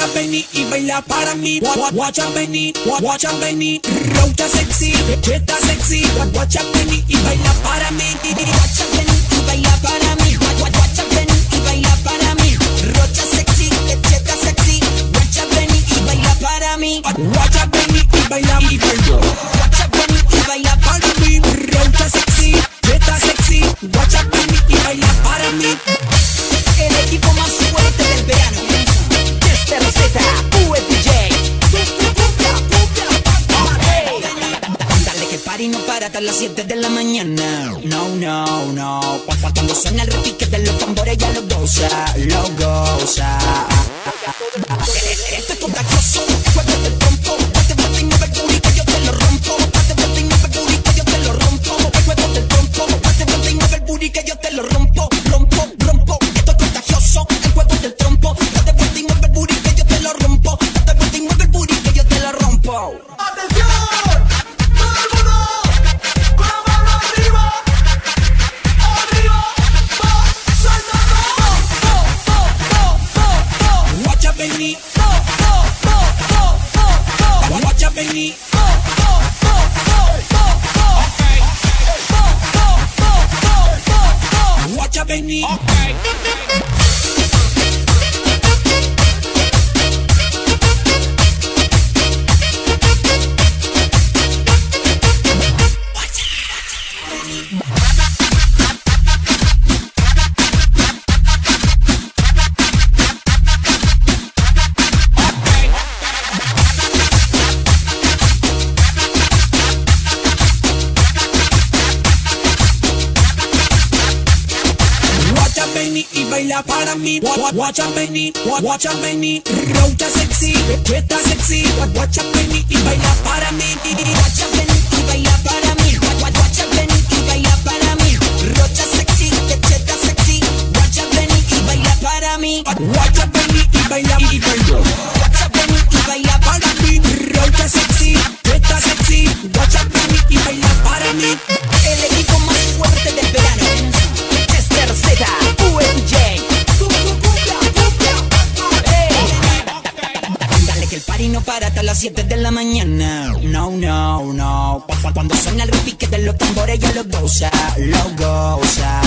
venir y baila para mí. Guacha venir, guacha venir. Rocha sexy, cheta sexy. Guacha venir y baila para mí. Guacha venir y baila para mí. Guacha venir y baila para mí. Rocha sexy, cheta sexy. Guacha venir y baila para mí. Guacha venir y baila y baila. Hasta las 7 de la mañana. No, no, no. Cuando suena el repique de los tambores ya lo goza, lo goza. Fo! guacha venir. ¡Fo, fo, venir. Y baila para mí. Gua- Guacha venir, gua- guacha venir. Rocha sexy, cheta sexy. Gua- Guacha venir y baila para mí. Guacha venir y baila para mí. Gua- Guacha venir y baila para mí. Rocha sexy, cheta sexy. Guacha venir y baila para mí. Guacha venir y baila y baila. Hasta las 7 de la mañana. No, no, no. Cuando suena el repique de los tambores ya lo goza, lo goza.